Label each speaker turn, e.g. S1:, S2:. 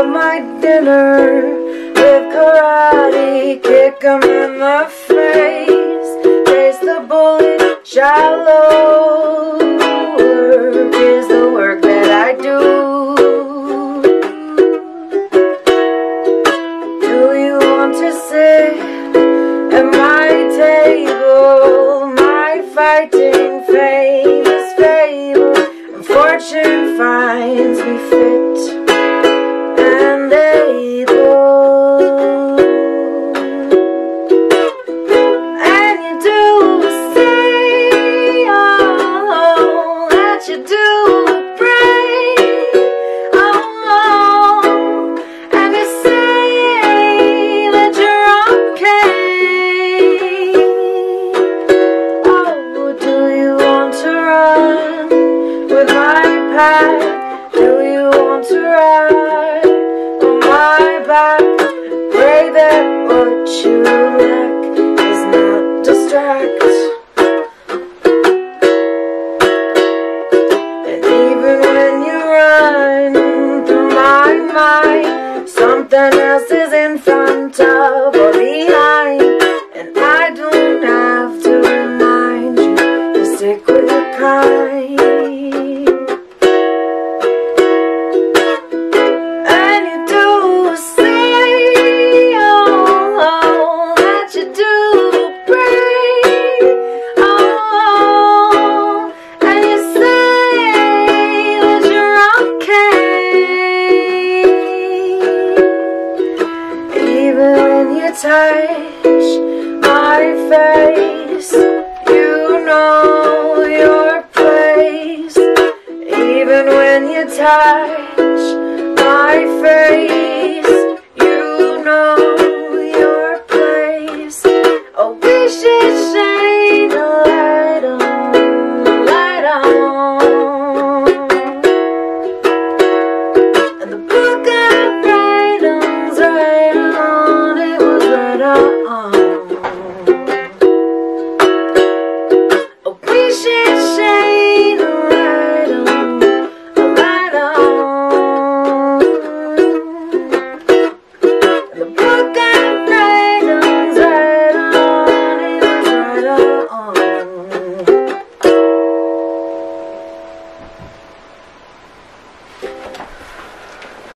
S1: of my dinner with karate, kick him in the face, raise the bullet. shallow. Work is the work that I do. Do you want to sit at my table? My fighting. Do you want to ride on my back? Pray that what you lack not distract. And even when you run through my mind, something else is in front of or behind. And I don't have to remind you to stick with your kind. you touch my face. You know your place. Even when you touch my face You know your place. Oh, we should shine the light on, light on. And the book